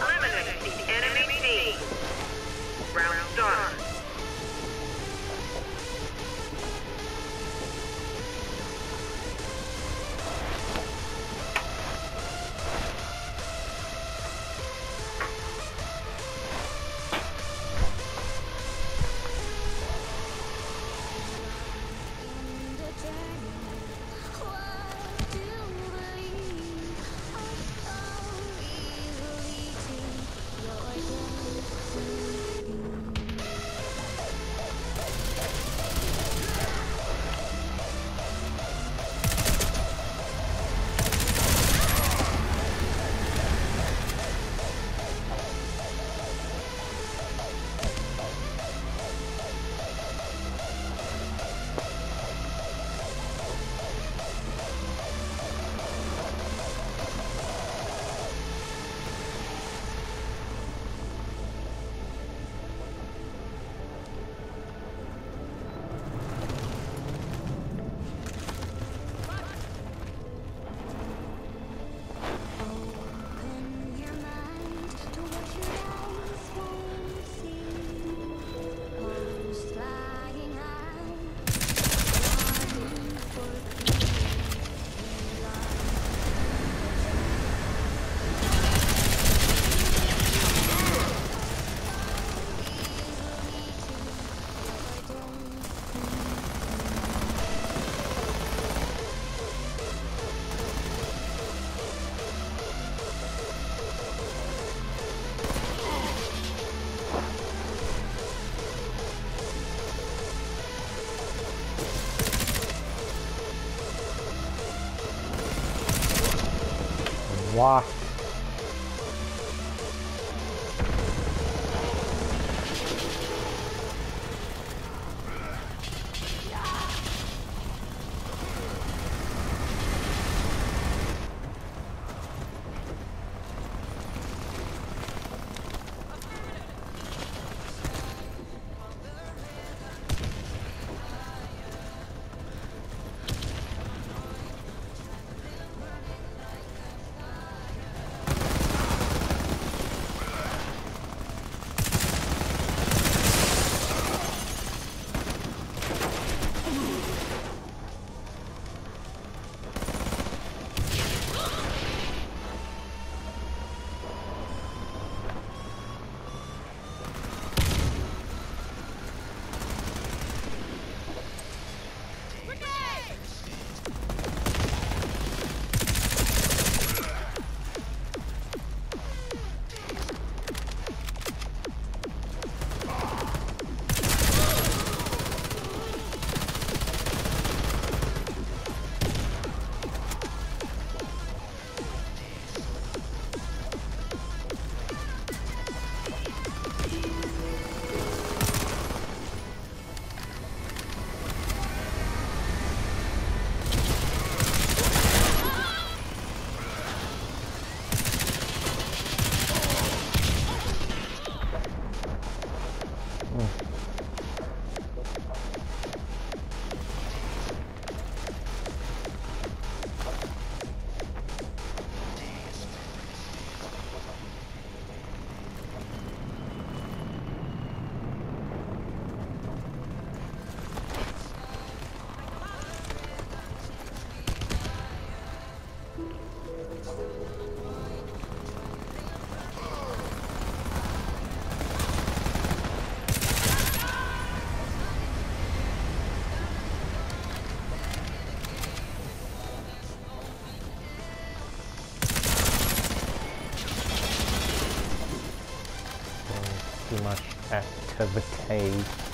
Eliminate Wah. Activity. Whoever.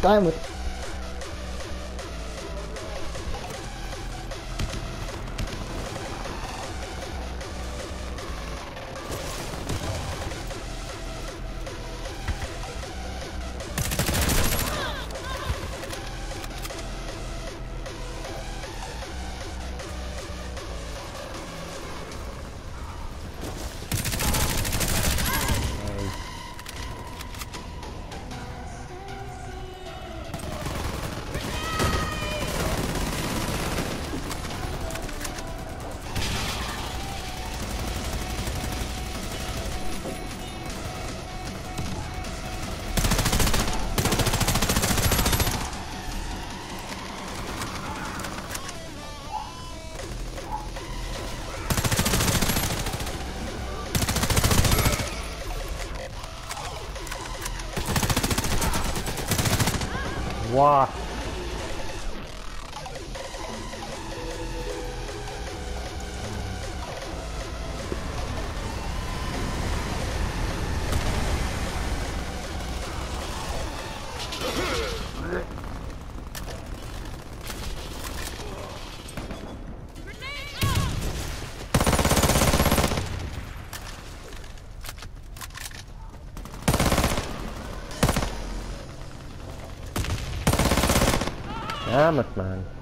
Damn it. What? Damn it, man.